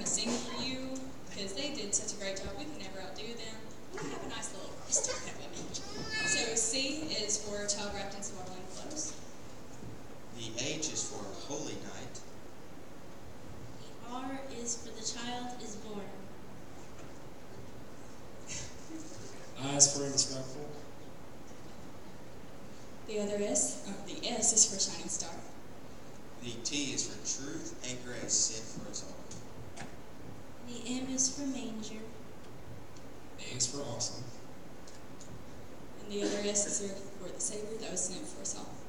we're going to sing for you because they did such a great job. We can never outdo them. We have a nice little chorus to that. So C is for child wrapped in swaddling clothes. The H is for Holy Night. The R is for the child is born. I is for indescribable. The other S, oh, the S is for shining star. The T is for truth and grace sent for us all. For manger. Is for awesome. And the other S's are for the Savior that was sent for us all.